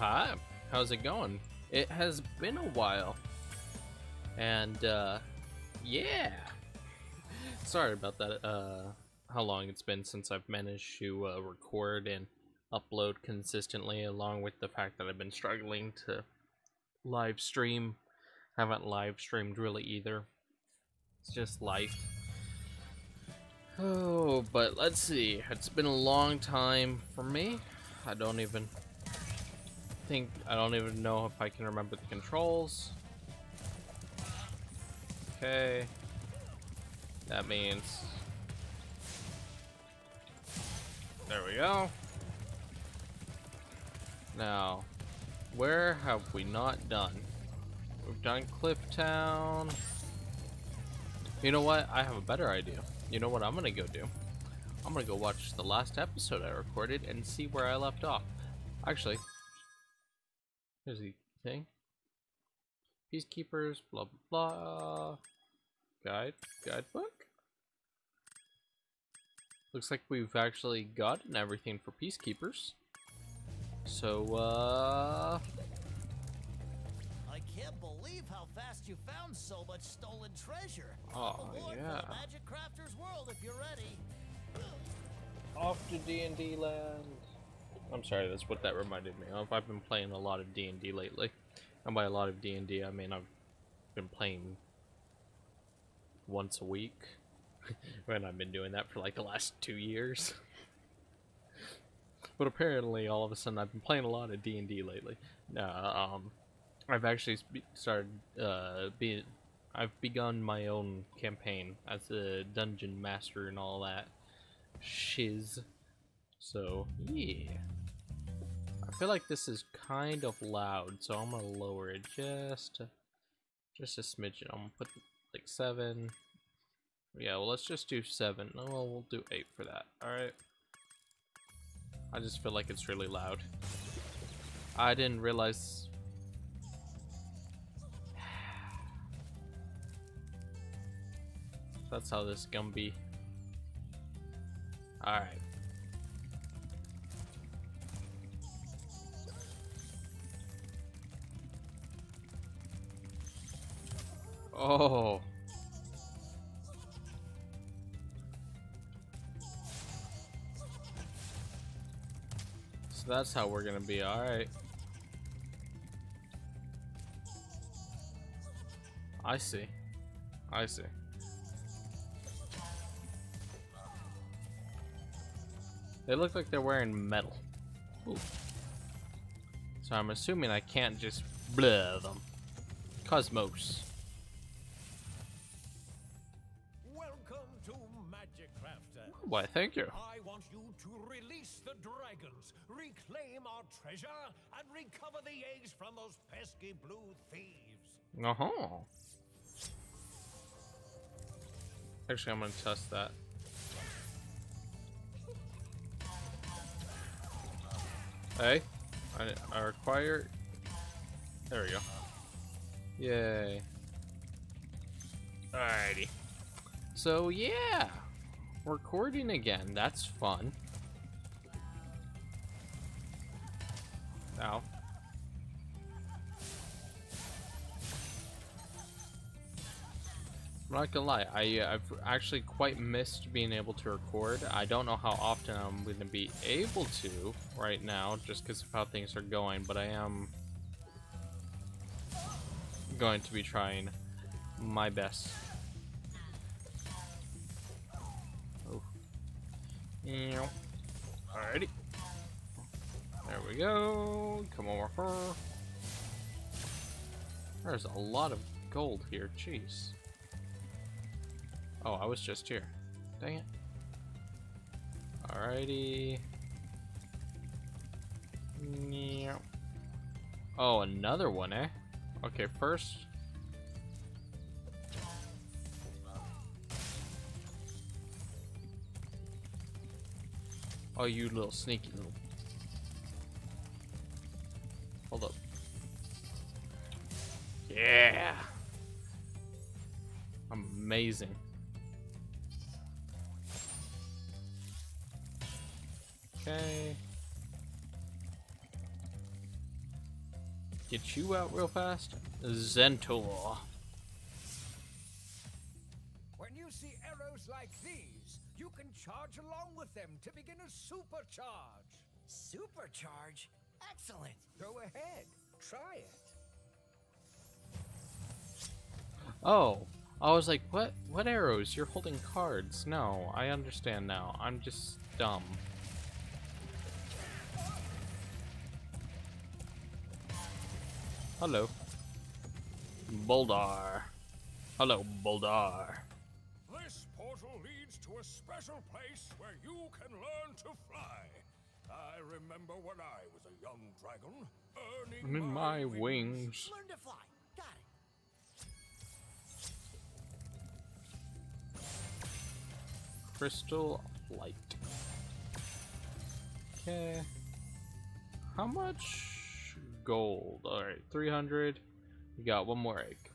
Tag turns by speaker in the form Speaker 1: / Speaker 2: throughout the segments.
Speaker 1: Hi, how's it going? It has been a while. And, uh, yeah. Sorry about that, uh, how long it's been since I've managed to uh, record and upload consistently, along with the fact that I've been struggling to live stream. Haven't live streamed really either. It's just life. Oh, but let's see. It's been a long time for me. I don't even think I don't even know if I can remember the controls. Okay. That means There we go. Now, where have we not done? We've done Clifftown. You know what? I have a better idea. You know what I'm gonna go do? I'm gonna go watch the last episode I recorded and see where I left off. Actually, here's the thing. Peacekeepers, blah blah blah. Guide, guidebook. Looks like we've actually gotten everything for peacekeepers. So, uh...
Speaker 2: I can't believe how fast you found so much stolen treasure.
Speaker 1: Oh,
Speaker 2: Aboard
Speaker 1: yeah.
Speaker 2: Magic Crafter's world if you're ready.
Speaker 1: Off to D&D land. I'm sorry, that's what that reminded me of. I've been playing a lot of D&D lately. And by a lot of D&D, I mean I've been playing once a week. and I've been doing that for like the last two years. but apparently, all of a sudden, I've been playing a lot of D&D lately. Uh, um, I've actually started uh, being... I've begun my own campaign as a dungeon master and all that shiz. So, yeah. Feel like this is kind of loud, so I'm gonna lower it just, just a smidgen. I'm gonna put like seven. Yeah, well, let's just do seven. No, well, we'll do eight for that. All right. I just feel like it's really loud. I didn't realize. That's how this gonna be. Alright. Oh. So that's how we're gonna be, alright. I see. I see. They look like they're wearing metal. Ooh. So I'm assuming I can't just blur them. Cosmos. Why, thank you.
Speaker 3: I want you to release the dragons, reclaim our treasure, and recover the eggs from those pesky blue thieves.
Speaker 1: Uh huh. Actually, I'm gonna test that. Hey, I, I require. There we go. Yay. Alrighty. So yeah, recording again. That's fun. Ow. I'm not gonna lie, I, uh, I've actually quite missed being able to record. I don't know how often I'm gonna be able to right now, just because of how things are going, but I am going to be trying my best. Alrighty. There we go. Come over her. There's a lot of gold here, jeez. Oh, I was just here. Dang it. Alrighty. Oh, another one, eh? Okay, first. Oh, you little sneaky little. Hold up. Yeah. Amazing. Okay. get you out real fast. Zantor.
Speaker 3: When you see arrows like these, charge along with them to begin a supercharge.
Speaker 2: Supercharge? Excellent.
Speaker 3: Go ahead, try it.
Speaker 1: Oh, I was like, what? What arrows? You're holding cards. No, I understand now. I'm just dumb. Hello. Boldar. Hello, Boldar.
Speaker 3: A special place where you can learn to fly. I remember when I was a young dragon, earning
Speaker 1: In my wings.
Speaker 2: Learn to fly. Got it.
Speaker 1: Crystal light. Okay. How much gold? Alright, 300. We got one more egg.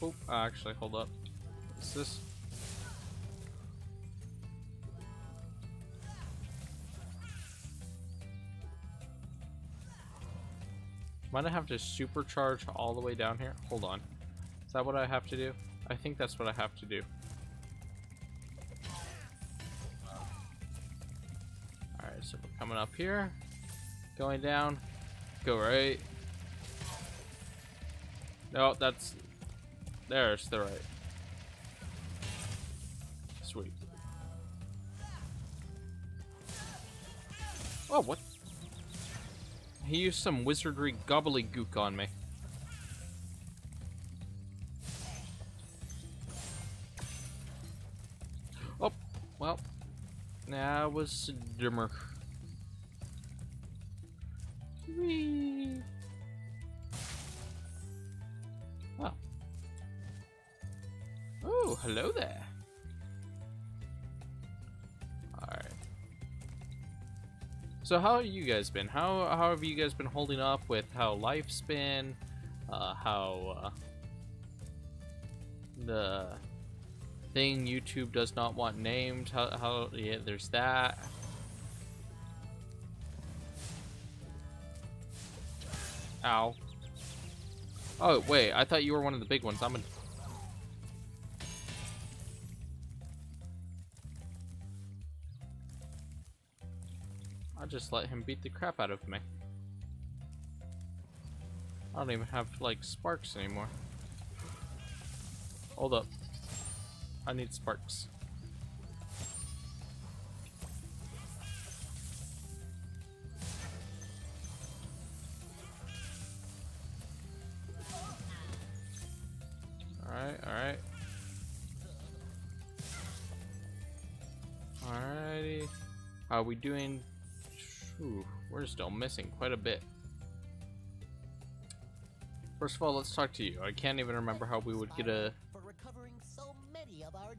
Speaker 1: Boop. Ah, Actually, hold up. Is this? Might I have to supercharge all the way down here? Hold on. Is that what I have to do? I think that's what I have to do. Alright, so we're coming up here. Going down. Go right. No, that's... There's the right. Sweet. Oh, what? He used some wizardry gobbledygook on me. Oh, well, that was dumber. Oh. Oh, hello there. Alright. So how have you guys been? How how have you guys been holding up with how life's been? Uh, how uh, the thing YouTube does not want named? How how yeah, there's that. Ow. Oh wait, I thought you were one of the big ones. I'm a I'll just let him beat the crap out of me. I don't even have, like, sparks anymore. Hold up. I need sparks. Doing? We're still missing quite a bit. First of all, let's talk to you. I can't even remember how we would get a...
Speaker 2: For recovering so many of our.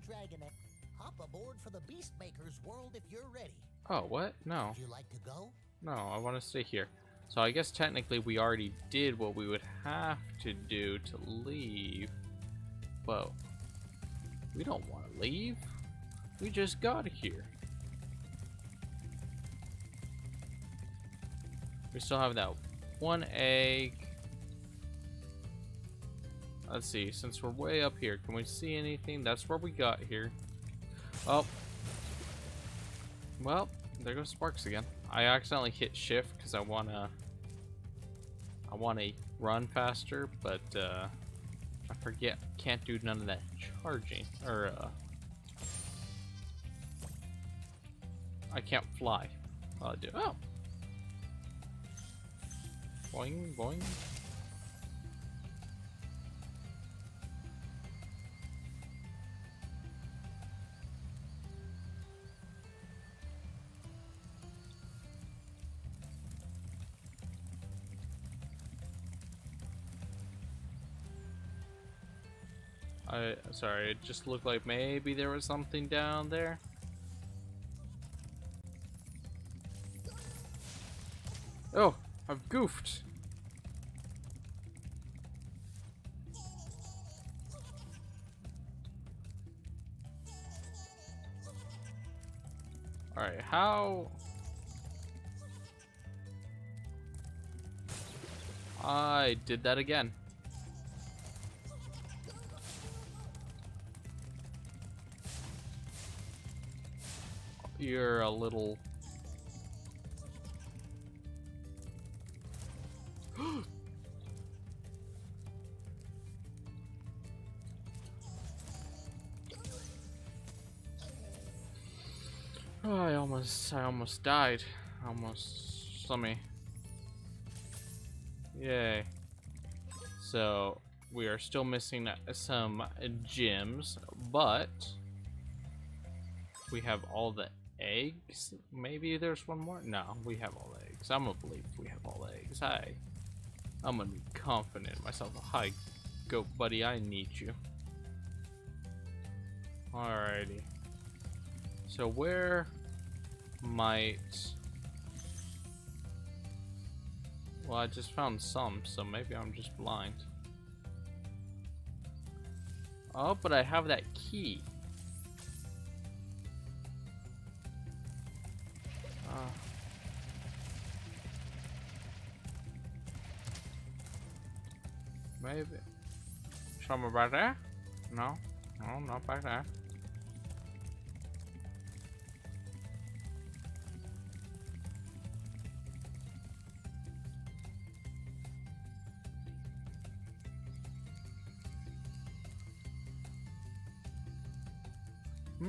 Speaker 2: Hop aboard for the Beastmaker's world if you're ready.
Speaker 1: Oh, what? No.
Speaker 2: Would you like to go?
Speaker 1: No, I want to stay here. So I guess technically we already did what we would have to do to leave. But we don't want to leave. We just got here. We still have that one egg. Let's see, since we're way up here, can we see anything? That's where we got here. Oh. Well, there goes Sparx again. I accidentally hit shift because I wanna I wanna run faster, but uh I forget can't do none of that charging or uh I can't fly. I'll do oh Boing boing I sorry, it just looked like maybe there was something down there. Oh, I've goofed. Alright, how... I did that again. You're a little... Oh, I almost, I almost died. Almost, let me. Yay. So, we are still missing some gems, but we have all the eggs. Maybe there's one more? No, we have all the eggs. I'm gonna believe we have all the eggs. Hi. I'm gonna be confident in myself. Hi, goat buddy, I need you. Alrighty. So where might... Well, I just found some, so maybe I'm just blind. Oh, but I have that key. Uh, maybe. Somewhere back there? No? No, not back there.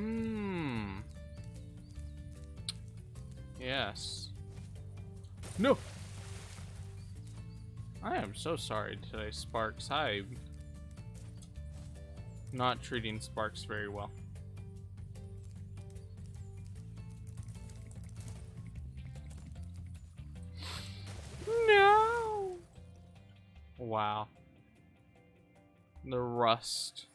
Speaker 1: Hmm. Yes. No. I am so sorry today, Sparx. I'm not treating Sparx very well. No. Wow. The rust.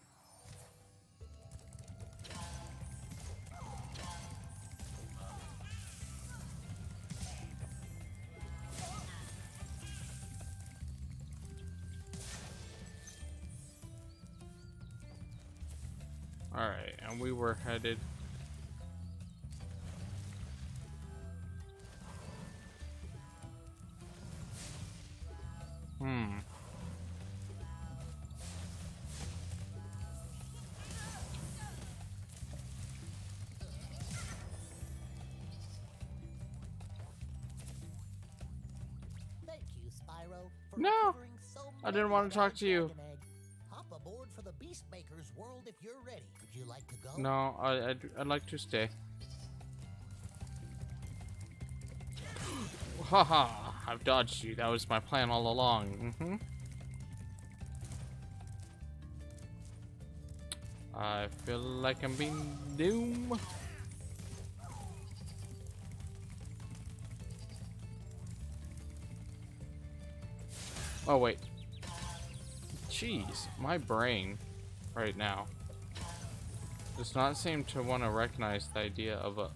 Speaker 1: Alright, and we were headed... Hmm.
Speaker 2: Thank you, Spyro, for
Speaker 1: No,
Speaker 2: so
Speaker 1: I didn't want to talk to you. No, I, I'd, I'd like to stay. Haha, I've dodged you. That was my plan all along. Mm-hmm. I feel like I'm being doomed. Oh, wait. Jeez, my brain right now does not seem to want to recognize the idea of a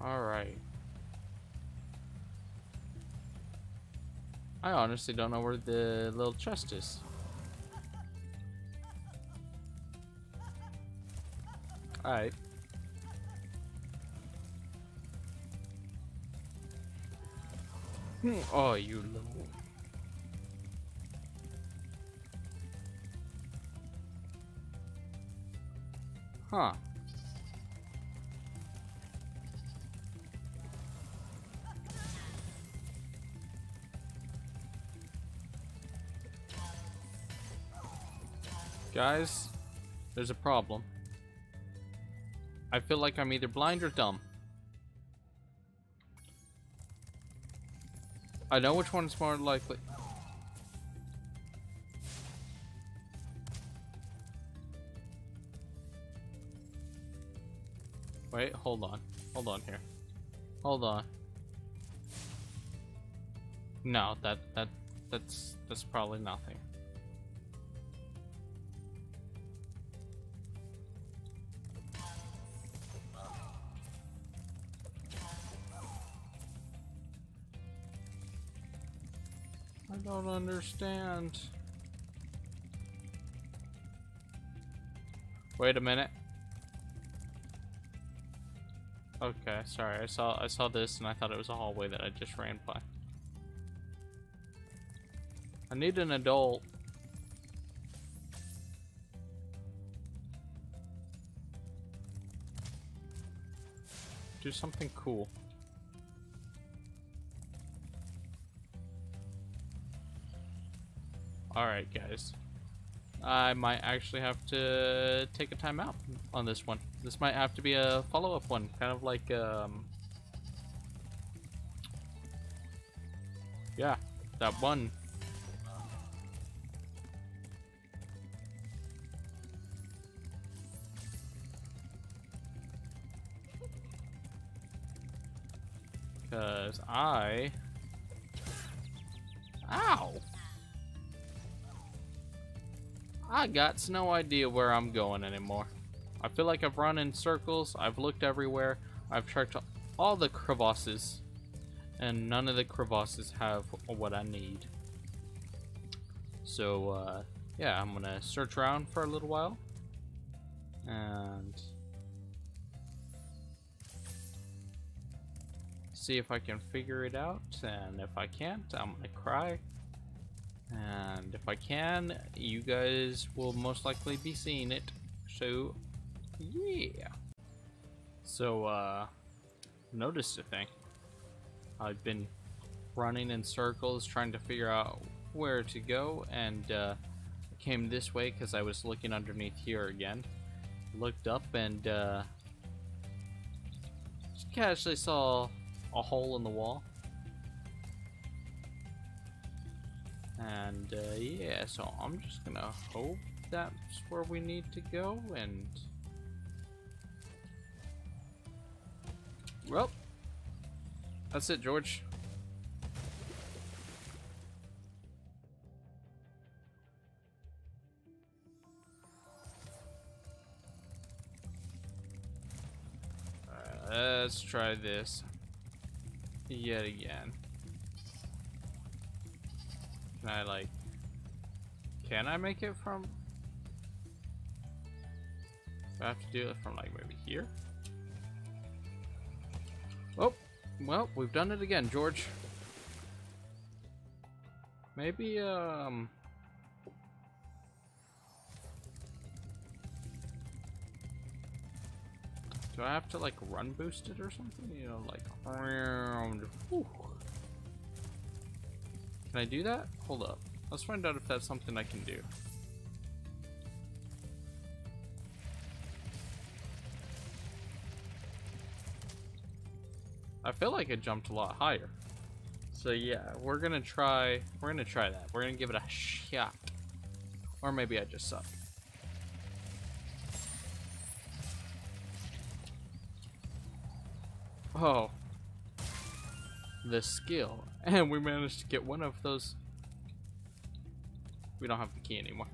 Speaker 1: All right. I honestly don't know where the little chest is. All Oh, you little. Huh. Guys, there's a problem. I feel like I'm either blind or dumb. I know which one's more likely. Wait, hold on. Hold on here. Hold on. No, that that that's that's probably nothing. I don't understand. Wait a minute. Okay, sorry. I saw I saw this and I thought it was a hallway that I just ran by. I need an adult. Do something cool. Alright, guys. I might actually have to take a time out on this one. This might have to be a follow-up one, kind of like, um... Yeah, that one. Because I... Ow! I got no idea where I'm going anymore. I feel like I've run in circles, I've looked everywhere, I've checked all the crevasses, and none of the crevasses have what I need. So, uh, yeah, I'm gonna search around for a little while, and see if I can figure it out, and if I can't, I'm gonna cry. And if I can, you guys will most likely be seeing it. So, yeah. So, uh, noticed a thing. I've been running in circles trying to figure out where to go, and uh, came this way because I was looking underneath here again. Looked up and uh, just casually saw a hole in the wall. And uh, yeah, so I'm just gonna hope that's where we need to go and well that's it George. Let's try this yet again can I like... Can I make it from... Do I have to do it from like maybe here? Oh, well, we've done it again, George. Maybe, um... Do I have to like run boost it or something? You know, like around. Whew. Can I do that? Hold up. Let's find out if that's something I can do. I feel like it jumped a lot higher. So yeah, we're gonna try, we're gonna try that. We're gonna give it a shot. Or maybe I just suck. Oh. The skill. And we managed to get one of those. We don't have the key anymore.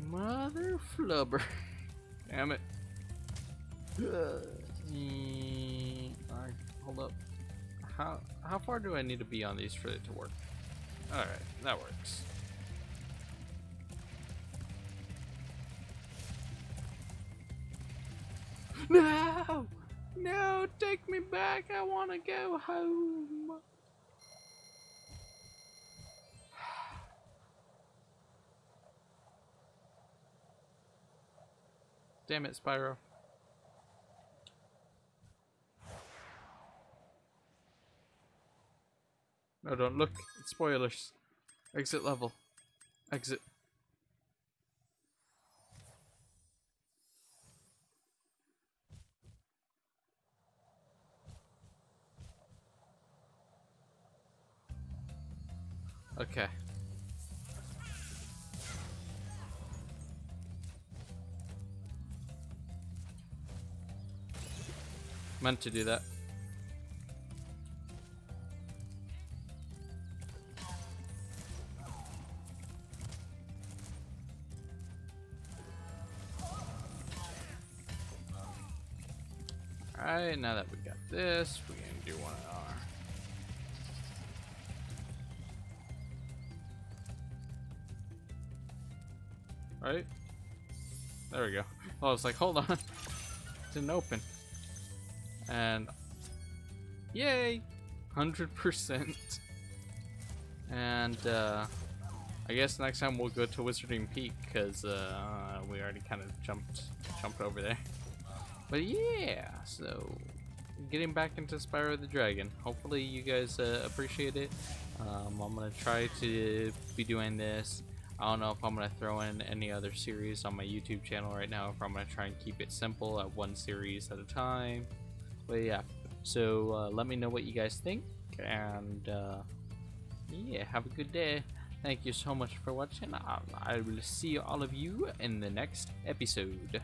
Speaker 1: Mother flubber. Damn it. Alright, hold up. How how far do I need to be on these for it to work? Alright, that works. No! No, take me back. I want to go home. Damn it, Spyro. No, don't look. It's spoilers. Exit level. Exit. Okay. Meant to do that. Oh, I was like, hold on. Didn't open. And yay! 100%. And uh, I guess next time we'll go to Wizarding Peak because uh, we already kind of jumped jumped over there. But yeah, so getting back into Spyro the Dragon. Hopefully you guys uh, appreciate it. Um, I'm gonna try to be doing this. I don't know if I'm gonna throw in any other series on my YouTube channel right now. If I'm gonna try and keep it simple at one series at a time. But yeah, so uh, let me know what you guys think, and uh, yeah, have a good day. Thank you so much for watching. I, I will see all of you in the next episode.